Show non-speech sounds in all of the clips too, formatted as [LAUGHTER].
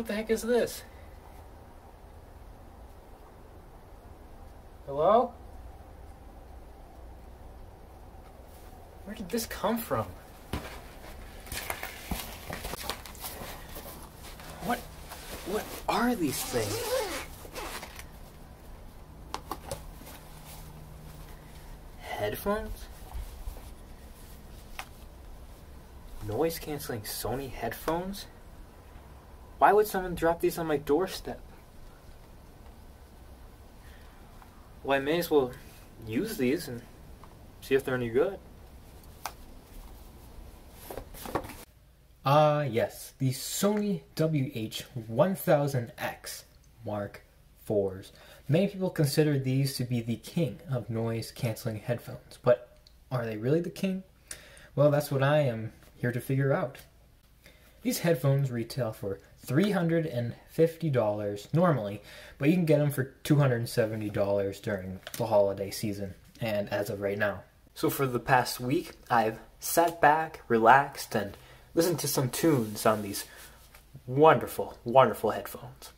What the heck is this? Hello? Where did this come from? What what are these things? Headphones? Noise canceling Sony headphones? Why would someone drop these on my doorstep? Well, I may as well use these and see if they're any good. Ah, yes, the Sony WH-1000X Mark IVs. Many people consider these to be the king of noise canceling headphones, but are they really the king? Well, that's what I am here to figure out. These headphones retail for $350 normally, but you can get them for $270 during the holiday season and as of right now. So for the past week, I've sat back, relaxed, and listened to some tunes on these wonderful, wonderful headphones.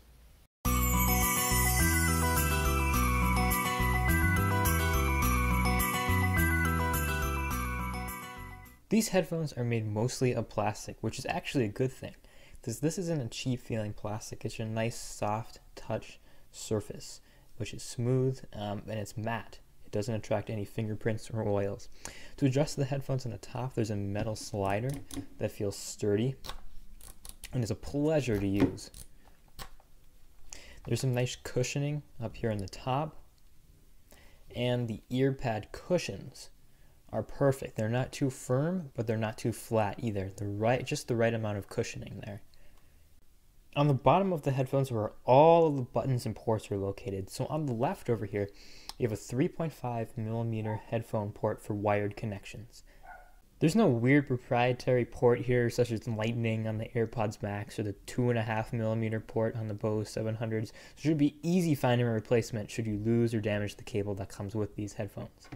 These headphones are made mostly of plastic, which is actually a good thing. because this isn't a cheap feeling plastic, it's a nice soft touch surface, which is smooth um, and it's matte. Doesn't attract any fingerprints or oils. To adjust the headphones on the top, there's a metal slider that feels sturdy and is a pleasure to use. There's some nice cushioning up here on the top, and the ear pad cushions are perfect. They're not too firm, but they're not too flat either. The right, just the right amount of cushioning there. On the bottom of the headphones where all of the buttons and ports are located. So on the left over here, you have a 3.5 millimeter headphone port for wired connections. There's no weird proprietary port here, such as Lightning on the AirPods Max or the 2.5 millimeter port on the Bose 700s. So it should be easy finding a replacement should you lose or damage the cable that comes with these headphones.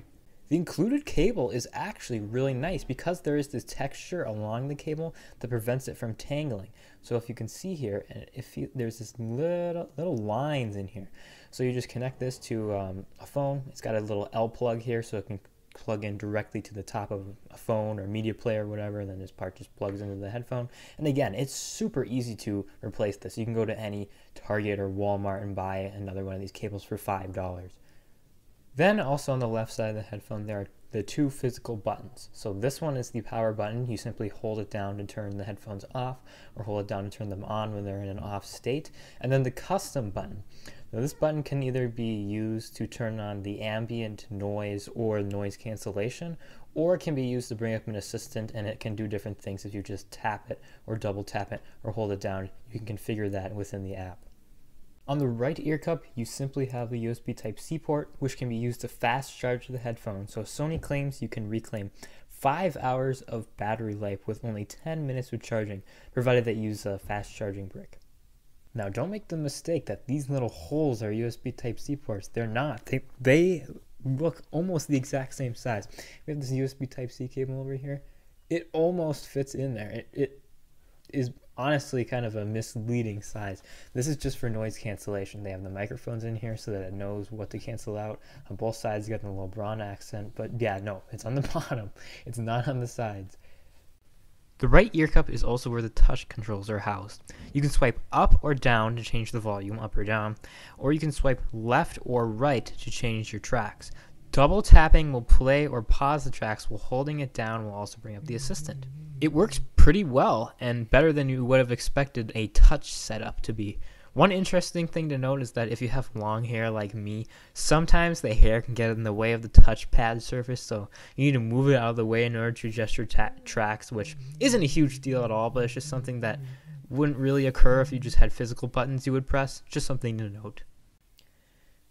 The included cable is actually really nice because there is this texture along the cable that prevents it from tangling. So if you can see here, and if you, there's this little little lines in here. So you just connect this to um, a phone. It's got a little L plug here so it can plug in directly to the top of a phone or media player or whatever and then this part just plugs into the headphone and again it's super easy to replace this you can go to any target or walmart and buy another one of these cables for five dollars then also on the left side of the headphone, there are the two physical buttons. So this one is the power button. You simply hold it down to turn the headphones off or hold it down to turn them on when they're in an off state. And then the custom button. Now this button can either be used to turn on the ambient noise or noise cancellation, or it can be used to bring up an assistant and it can do different things if you just tap it or double tap it or hold it down. You can configure that within the app. On the right ear cup, you simply have the USB Type-C port, which can be used to fast charge the headphone. So Sony claims you can reclaim 5 hours of battery life with only 10 minutes of charging, provided that you use a fast charging brick. Now, don't make the mistake that these little holes are USB Type-C ports. They're not. They, they look almost the exact same size. We have this USB Type-C cable over here. It almost fits in there. It, it is honestly kind of a misleading size. This is just for noise cancellation. They have the microphones in here so that it knows what to cancel out. On both sides, you got the LeBron accent, but yeah, no, it's on the [LAUGHS] bottom. It's not on the sides. The right ear cup is also where the touch controls are housed. You can swipe up or down to change the volume up or down, or you can swipe left or right to change your tracks. Double tapping will play or pause the tracks while holding it down will also bring up the assistant. It works pretty well and better than you would have expected a touch setup to be. One interesting thing to note is that if you have long hair like me, sometimes the hair can get in the way of the touchpad surface, so you need to move it out of the way in order to your ta- tracks, which isn't a huge deal at all, but it's just something that wouldn't really occur if you just had physical buttons you would press. Just something to note.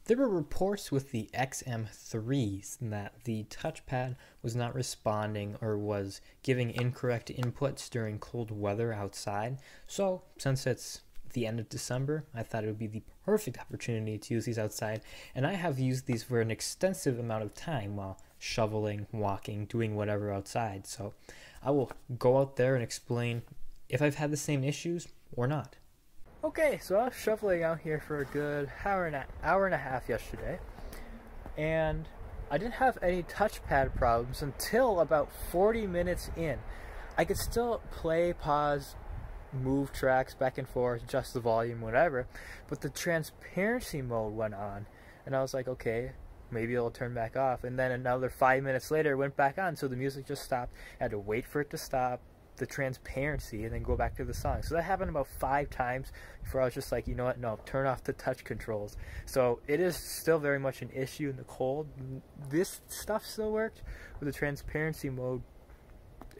There were reports with the XM3s that the touchpad was not responding or was giving incorrect inputs during cold weather outside. So, since it's the end of December, I thought it would be the perfect opportunity to use these outside. And I have used these for an extensive amount of time while shoveling, walking, doing whatever outside. So, I will go out there and explain if I've had the same issues or not. Okay, so I was shuffling out here for a good hour and a, hour and a half yesterday, and I didn't have any touchpad problems until about 40 minutes in. I could still play, pause, move tracks back and forth, adjust the volume, whatever, but the transparency mode went on, and I was like, okay, maybe it'll turn back off. And then another five minutes later, it went back on, so the music just stopped. I had to wait for it to stop, the transparency and then go back to the song. So that happened about five times before I was just like, you know what, no, turn off the touch controls. So it is still very much an issue in the cold. This stuff still worked, but the transparency mode,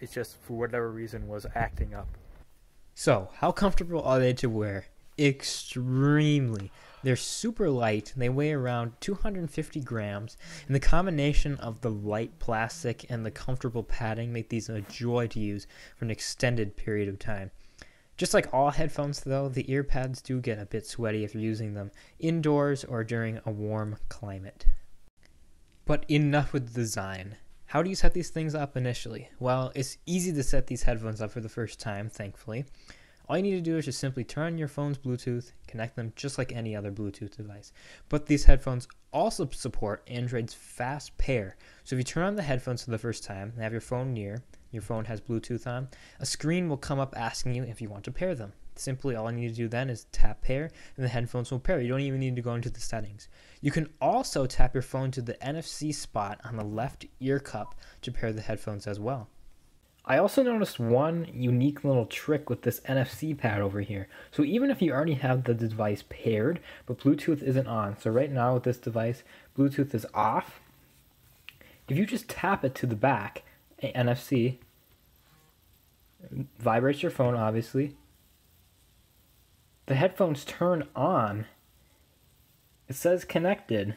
it just, for whatever reason, was acting up. So, how comfortable are they to wear? Extremely. They're super light, they weigh around 250 grams, and the combination of the light plastic and the comfortable padding make these a joy to use for an extended period of time. Just like all headphones, though, the ear pads do get a bit sweaty if you're using them indoors or during a warm climate. But enough with the design. How do you set these things up initially? Well, it's easy to set these headphones up for the first time, thankfully. All you need to do is just simply turn on your phone's Bluetooth, connect them just like any other Bluetooth device. But these headphones also support Android's fast pair. So if you turn on the headphones for the first time and have your phone near, your phone has Bluetooth on, a screen will come up asking you if you want to pair them. Simply all you need to do then is tap pair and the headphones will pair. You don't even need to go into the settings. You can also tap your phone to the NFC spot on the left ear cup to pair the headphones as well. I also noticed one unique little trick with this NFC pad over here. So even if you already have the device paired, but Bluetooth isn't on, so right now with this device, Bluetooth is off. If you just tap it to the back, NFC, vibrates your phone obviously, the headphones turn on, it says connected,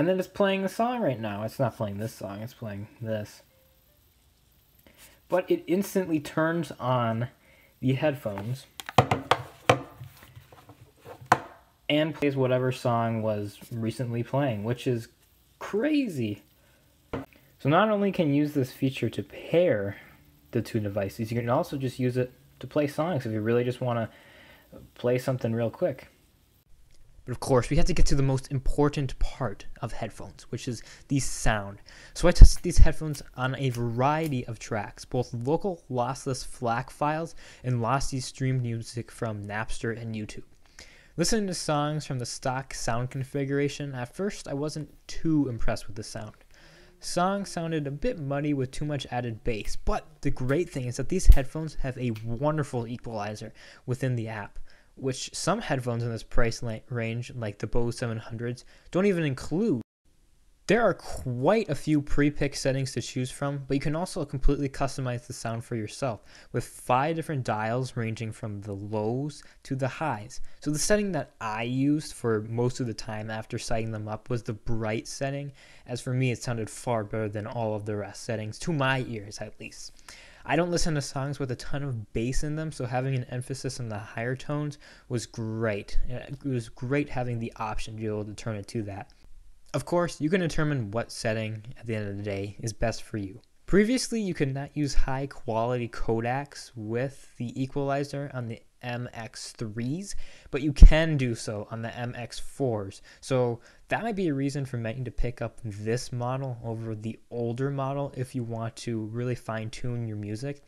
and then it's playing the song right now. It's not playing this song, it's playing this. But it instantly turns on the headphones and plays whatever song was recently playing, which is crazy. So not only can you use this feature to pair the two devices, you can also just use it to play songs if you really just want to play something real quick. Of course, we have to get to the most important part of headphones, which is the sound. So I tested these headphones on a variety of tracks, both local lossless FLAC files and lossy streamed music from Napster and YouTube. Listening to songs from the stock sound configuration, at first I wasn't too impressed with the sound. Songs sounded a bit muddy with too much added bass, but the great thing is that these headphones have a wonderful equalizer within the app which some headphones in this price range, like the Bose 700s, don't even include. There are quite a few pre-pick settings to choose from, but you can also completely customize the sound for yourself with five different dials ranging from the lows to the highs. So the setting that I used for most of the time after setting them up was the bright setting, as for me it sounded far better than all of the rest settings, to my ears at least. I don't listen to songs with a ton of bass in them, so having an emphasis on the higher tones was great. It was great having the option to be able to turn it to that. Of course, you can determine what setting at the end of the day is best for you. Previously, you could not use high quality codecs with the equalizer on the MX3s, but you can do so on the MX4s. So that might be a reason for many to pick up this model over the older model if you want to really fine tune your music.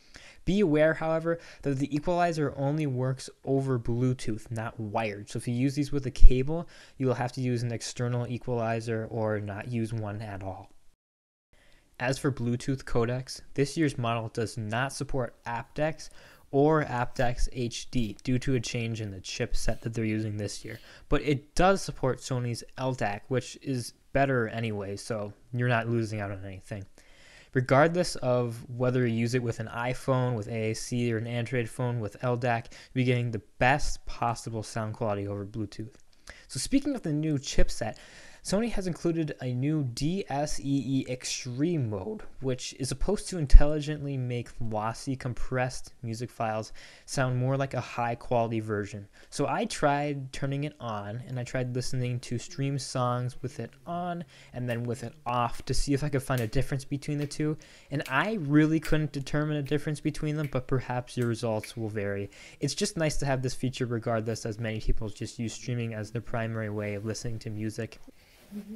Be aware, however, that the equalizer only works over Bluetooth, not wired. So if you use these with a cable, you will have to use an external equalizer or not use one at all. As for Bluetooth codecs, this year's model does not support aptX or aptX HD due to a change in the chipset that they're using this year. But it does support Sony's LDAC, which is better anyway, so you're not losing out on anything. Regardless of whether you use it with an iPhone, with AAC, or an Android phone with LDAC, you'll be getting the best possible sound quality over Bluetooth. So, speaking of the new chipset, Sony has included a new DSEE Extreme mode, which is supposed to intelligently make lossy, compressed music files sound more like a high quality version. So I tried turning it on and I tried listening to stream songs with it on and then with it off to see if I could find a difference between the two. And I really couldn't determine a difference between them, but perhaps your results will vary. It's just nice to have this feature regardless, as many people just use streaming as their primary way of listening to music.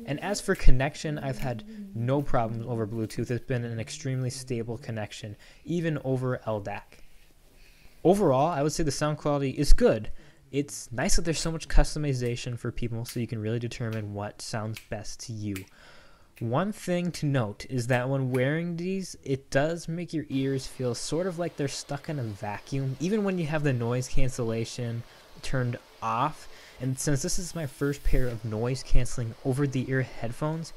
And as for connection, I've had no problems over Bluetooth. It's been an extremely stable connection, even over LDAC. Overall, I would say the sound quality is good. It's nice that there's so much customization for people so you can really determine what sounds best to you. One thing to note is that when wearing these, it does make your ears feel sort of like they're stuck in a vacuum, even when you have the noise cancellation turned off. And since this is my first pair of noise canceling over the ear headphones,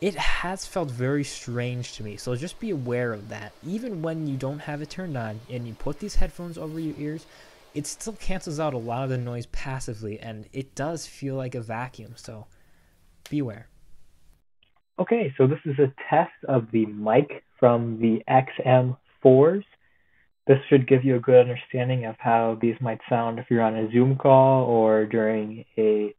it has felt very strange to me. So just be aware of that. Even when you don't have it turned on and you put these headphones over your ears, it still cancels out a lot of the noise passively and it does feel like a vacuum. So beware. Okay, so this is a test of the mic from the XM4s. This should give you a good understanding of how these might sound if you're on a Zoom call or during a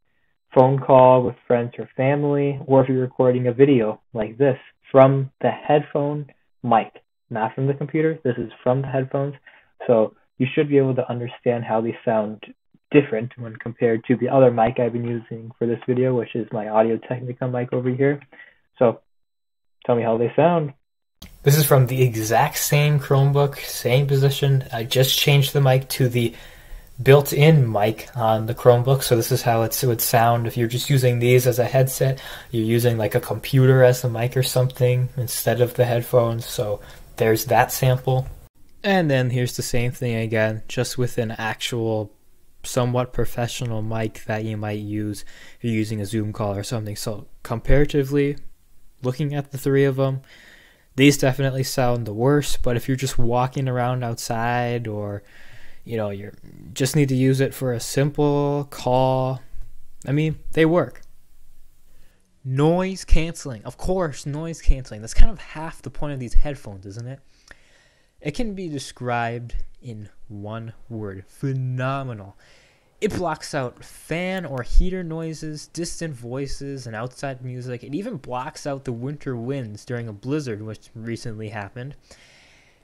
phone call with friends or family, or if you're recording a video like this from the headphone mic, not from the computer. This is from the headphones. So you should be able to understand how these sound different when compared to the other mic I've been using for this video, which is my Audio Technica mic over here. So tell me how they sound. This is from the exact same Chromebook, same position. I just changed the mic to the built-in mic on the Chromebook. So this is how it would sound if you're just using these as a headset. You're using like a computer as a mic or something instead of the headphones. So there's that sample. And then here's the same thing again, just with an actual somewhat professional mic that you might use if you're using a Zoom call or something. So comparatively, looking at the three of them, these definitely sound the worst. But if you're just walking around outside or you know you just need to use it for a simple call, I mean they work. Noise canceling, of course, noise canceling. That's kind of half the point of these headphones, isn't it? It can be described in one word phenomenal. It blocks out fan or heater noises, distant voices, and outside music. It even blocks out the winter winds during a blizzard, which recently happened.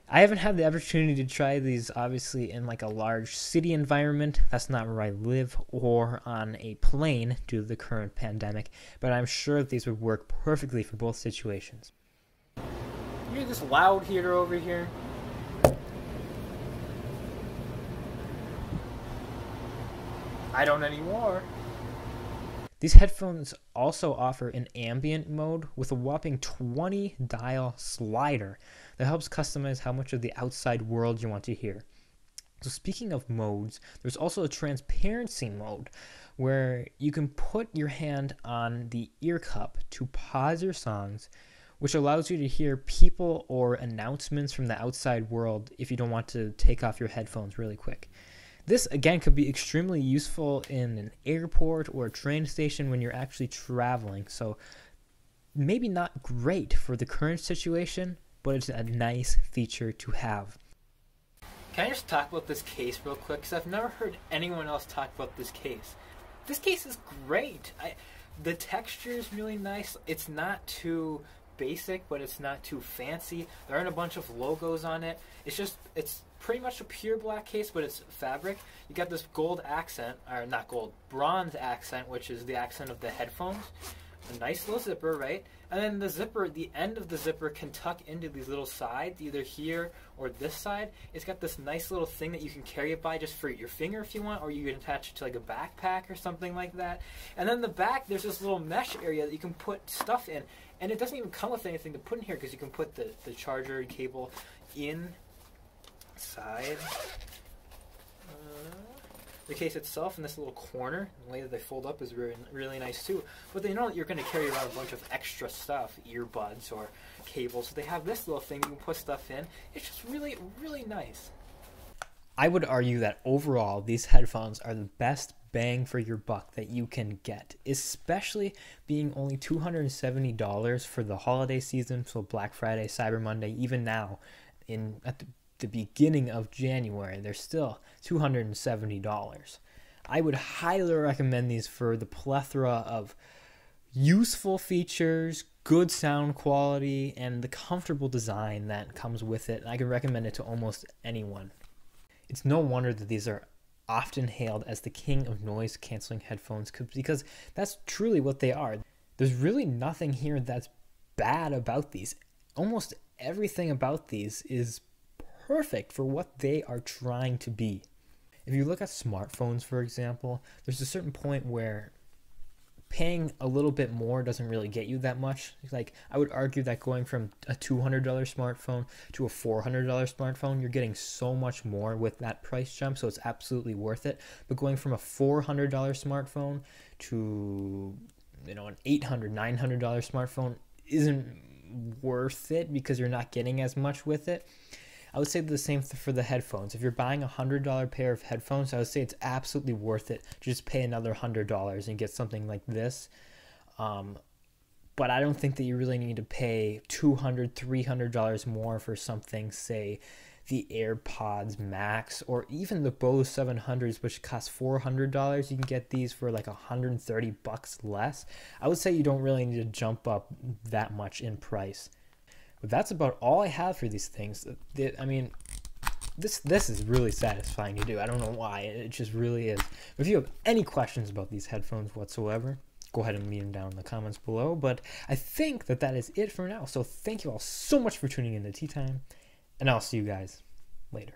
I haven't had the opportunity to try these, obviously, in like a large city environment. That's not where I live, or on a plane due to the current pandemic, but I'm sure these would work perfectly for both situations. You hear this loud heater over here? I don't anymore. These headphones also offer an ambient mode with a whopping 20 dial slider that helps customize how much of the outside world you want to hear. So, speaking of modes, there's also a transparency mode where you can put your hand on the ear cup to pause your songs, which allows you to hear people or announcements from the outside world if you don't want to take off your headphones really quick. This again could be extremely useful in an airport or a train station when you're actually traveling. So maybe not great for the current situation, but it's a nice feature to have. Can I just talk about this case real quick? Because I've never heard anyone else talk about this case. This case is great. I, the texture is really nice. It's not too basic, but it's not too fancy. There aren't a bunch of logos on it. It's just it's pretty much a pure black case, but it's fabric. You got this gold accent, or not gold, bronze accent, which is the accent of the headphones. A nice little zipper, right? And then the zipper, the end of the zipper can tuck into these little sides, either here or this side. It's got this nice little thing that you can carry it by just for your finger if you want, or you can attach it to like a backpack or something like that. And then the back, there's this little mesh area that you can put stuff in. And it doesn't even come with anything to put in here because you can put the, the charger cable in side. Uh, the case itself in this little corner, the way that they fold up is really, really nice too. But they know that you're going to carry around a bunch of extra stuff, earbuds or cables. So they have this little thing you can put stuff in. It's just really, really nice. I would argue that overall, these headphones are the best bang for your buck that you can get, especially being only $270 for the holiday season, so Black Friday, Cyber Monday, even now in at the, the beginning of January, they're still $270. I would highly recommend these for the plethora of useful features, good sound quality, and the comfortable design that comes with it. I can recommend it to almost anyone. It's no wonder that these are often hailed as the king of noise canceling headphones because that's truly what they are. There's really nothing here that's bad about these. Almost everything about these is perfect for what they are trying to be. If you look at smartphones, for example, there's a certain point where paying a little bit more doesn't really get you that much. Like I would argue that going from a $200 smartphone to a $400 smartphone, you're getting so much more with that price jump, so it's absolutely worth it. But going from a $400 smartphone to you know an $800, $900 smartphone isn't worth it because you're not getting as much with it. I would say the same for the headphones. If you're buying a hundred dollar pair of headphones, I would say it's absolutely worth it to just pay another hundred dollars and get something like this. Um, but I don't think that you really need to pay 200 300 dollars more for something say the AirPods Max or even the Bose 700s which cost $400 you can get these for like 130 bucks less I would say you don't really need to jump up that much in price that's about all I have for these things. I mean, this this is really satisfying to do. I don't know why. It just really is. If you have any questions about these headphones whatsoever, go ahead and leave them down in the comments below. But I think that that is it for now. So thank you all so much for tuning in to T-Time, and I'll see you guys later.